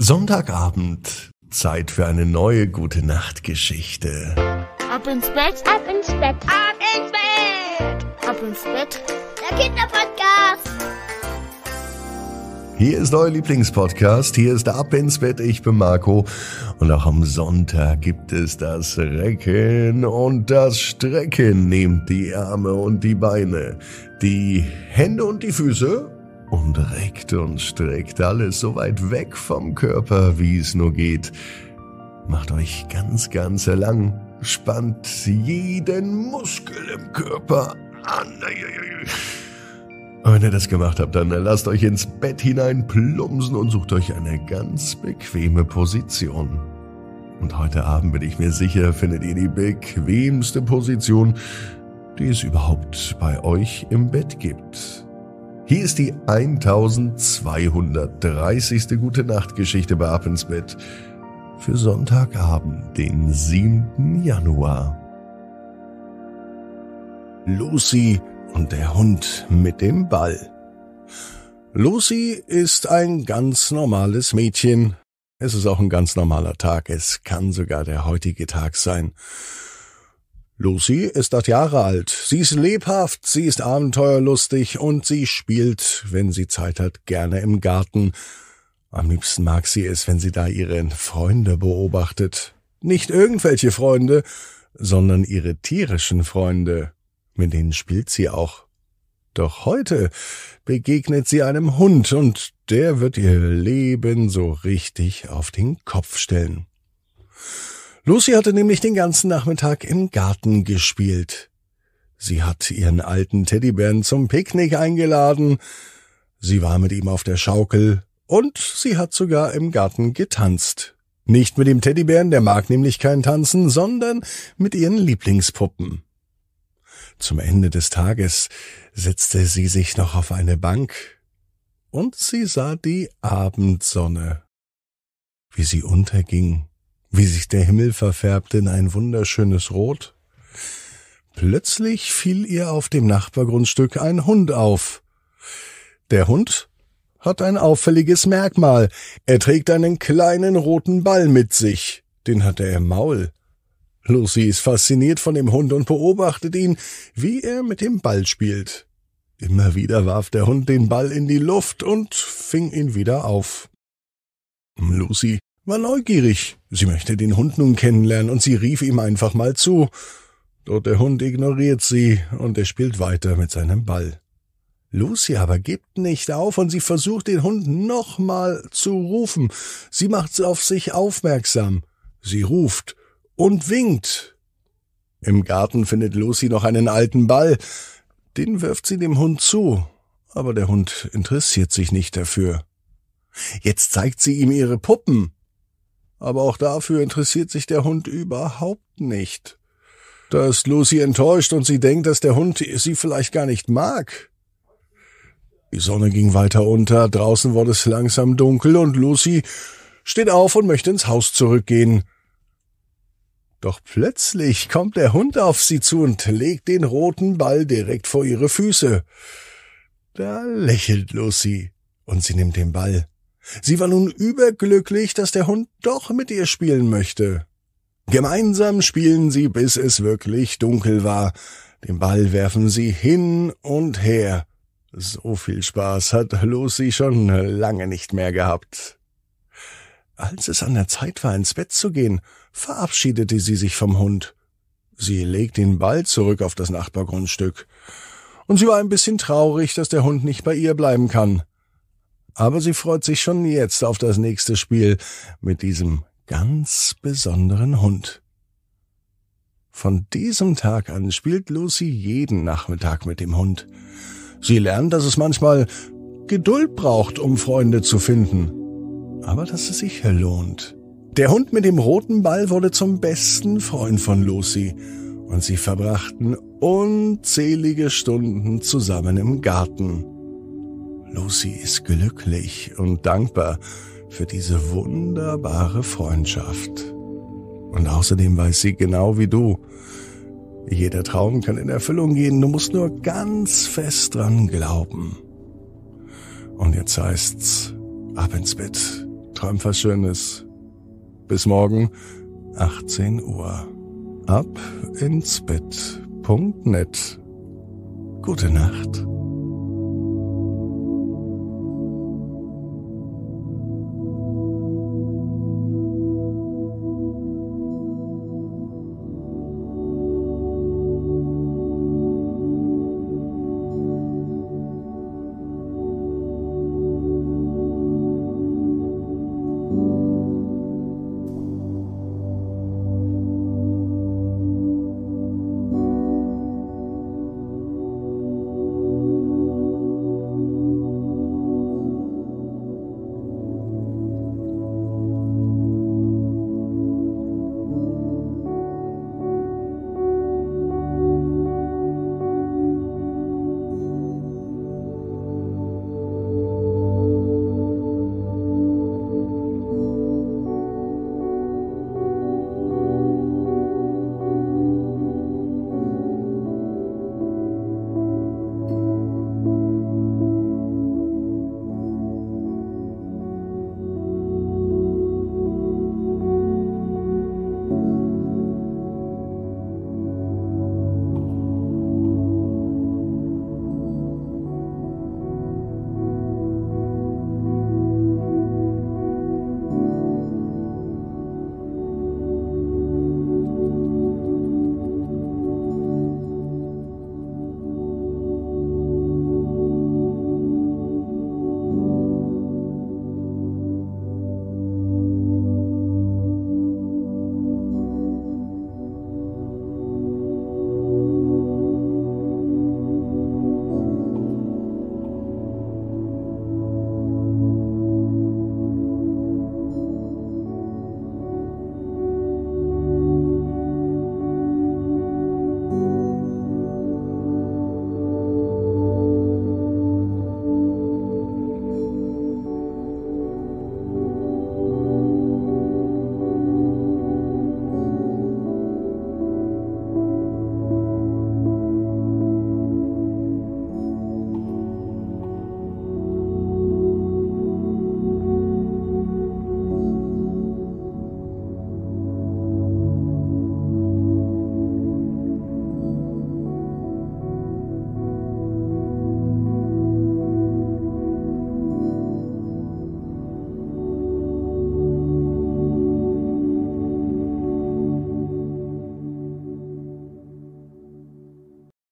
Sonntagabend, Zeit für eine neue gute Nachtgeschichte. Ab ins Bett, Ab ins Bett. ab ins Bett, ab ins Bett. Der Kinderpodcast. Hier ist euer Lieblingspodcast, hier ist Ab ins Bett, ich bin Marco und auch am Sonntag gibt es das Recken und das Strecken. Nehmt die Arme und die Beine, die Hände und die Füße und reckt und streckt alles so weit weg vom Körper, wie es nur geht. Macht euch ganz, ganz lang, spannt jeden Muskel im Körper an. Wenn ihr das gemacht habt, dann lasst euch ins Bett hinein plumpsen und sucht euch eine ganz bequeme Position. Und heute Abend bin ich mir sicher, findet ihr die bequemste Position, die es überhaupt bei euch im Bett gibt. Hier ist die 1230. Gute Nacht Geschichte bei Ab ins Bett für Sonntagabend, den 7. Januar. Lucy und der Hund mit dem Ball. Lucy ist ein ganz normales Mädchen. Es ist auch ein ganz normaler Tag. Es kann sogar der heutige Tag sein. Lucy ist acht Jahre alt. Sie ist lebhaft, sie ist abenteuerlustig und sie spielt, wenn sie Zeit hat, gerne im Garten. Am liebsten mag sie es, wenn sie da ihre Freunde beobachtet. Nicht irgendwelche Freunde, sondern ihre tierischen Freunde. Mit denen spielt sie auch. Doch heute begegnet sie einem Hund und der wird ihr Leben so richtig auf den Kopf stellen. Lucy hatte nämlich den ganzen Nachmittag im Garten gespielt. Sie hat ihren alten Teddybären zum Picknick eingeladen, sie war mit ihm auf der Schaukel und sie hat sogar im Garten getanzt. Nicht mit dem Teddybären, der mag nämlich kein Tanzen, sondern mit ihren Lieblingspuppen. Zum Ende des Tages setzte sie sich noch auf eine Bank und sie sah die Abendsonne, wie sie unterging, wie sich der Himmel verfärbte in ein wunderschönes Rot. Plötzlich fiel ihr auf dem Nachbargrundstück ein Hund auf. Der Hund hat ein auffälliges Merkmal. Er trägt einen kleinen roten Ball mit sich. Den hat er im Maul. Lucy ist fasziniert von dem Hund und beobachtet ihn, wie er mit dem Ball spielt. Immer wieder warf der Hund den Ball in die Luft und fing ihn wieder auf. Lucy war neugierig. Sie möchte den Hund nun kennenlernen und sie rief ihm einfach mal zu. Doch der Hund ignoriert sie und er spielt weiter mit seinem Ball. Lucy aber gibt nicht auf und sie versucht den Hund nochmal zu rufen. Sie macht auf sich aufmerksam. Sie ruft und winkt. Im Garten findet Lucy noch einen alten Ball. Den wirft sie dem Hund zu, aber der Hund interessiert sich nicht dafür. Jetzt zeigt sie ihm ihre Puppen. Aber auch dafür interessiert sich der Hund überhaupt nicht. Da ist Lucy enttäuscht und sie denkt, dass der Hund sie vielleicht gar nicht mag. Die Sonne ging weiter unter, draußen wurde es langsam dunkel und Lucy steht auf und möchte ins Haus zurückgehen. Doch plötzlich kommt der Hund auf sie zu und legt den roten Ball direkt vor ihre Füße. Da lächelt Lucy und sie nimmt den Ball. Sie war nun überglücklich, dass der Hund doch mit ihr spielen möchte. Gemeinsam spielen sie, bis es wirklich dunkel war. Den Ball werfen sie hin und her. So viel Spaß hat Lucy schon lange nicht mehr gehabt. Als es an der Zeit war, ins Bett zu gehen, verabschiedete sie sich vom Hund. Sie legt den Ball zurück auf das Nachbargrundstück. Und sie war ein bisschen traurig, dass der Hund nicht bei ihr bleiben kann. Aber sie freut sich schon jetzt auf das nächste Spiel mit diesem ganz besonderen Hund. Von diesem Tag an spielt Lucy jeden Nachmittag mit dem Hund. Sie lernt, dass es manchmal Geduld braucht, um Freunde zu finden, aber dass es sich lohnt. Der Hund mit dem roten Ball wurde zum besten Freund von Lucy, und sie verbrachten unzählige Stunden zusammen im Garten. Lucy ist glücklich und dankbar für diese wunderbare Freundschaft. Und außerdem weiß sie genau wie du, jeder Traum kann in Erfüllung gehen, du musst nur ganz fest dran glauben. Und jetzt heißt's ab ins Bett, träum was Schönes. Bis morgen, 18 Uhr. Ab ins Bett.net. Gute Nacht.